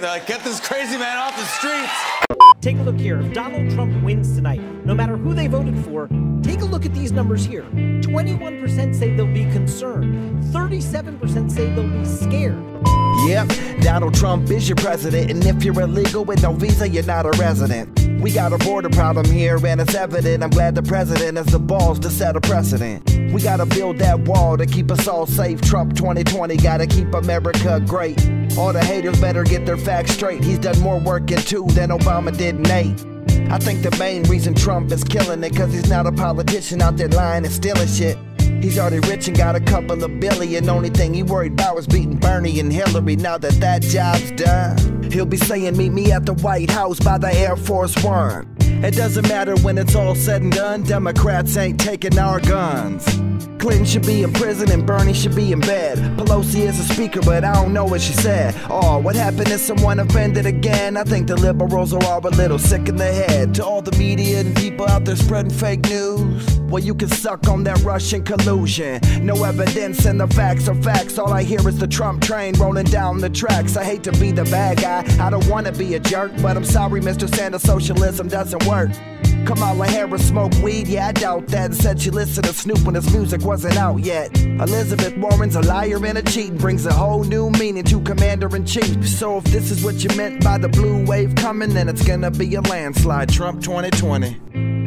They're like, get this crazy man off the streets. Take a look here. If Donald Trump wins tonight, no matter who they voted for, take a look at these numbers here. 21% say they'll be concerned, 37% say they'll be scared. Yep, Donald Trump is your president, and if you're illegal with no visa, you're not a resident. We got a border problem here, and it's evident. I'm glad the president has the balls to set a precedent. We gotta build that wall to keep us all safe. Trump 2020 gotta keep America great. All the haters better get their facts straight. He's done more work in two than Obama did in eight. I think the main reason Trump is killing it, cause he's not a politician out there lying and stealing shit. He's already rich and got a couple of billion. Only thing he worried about was beating Bernie and Hillary. Now that that job's done, he'll be saying, Meet me at the White House by the Air Force One. It doesn't matter when it's all said and done, Democrats ain't taking our guns. Clinton should be in prison and Bernie should be in bed. Pelosi is a speaker, but I don't know what she said. Oh, what happened if someone offended again? I think the liberals are all a little sick in the head. To all the media and people out there spreading fake news. Well, you can suck on that Russian collusion. No evidence and the facts are facts. All I hear is the Trump train rolling down the tracks. I hate to be the bad guy, I don't wanna be a jerk. But I'm sorry, Mr. Sanders, socialism doesn't work. Kamala Harris smoked weed, yeah, I doubt that. And said she listened to Snoop when his music wasn't out yet. Elizabeth Warren's a liar and a cheat, brings a whole new meaning to Commander in Chief. So if this is what you meant by the blue wave coming, then it's gonna be a landslide. Trump 2020.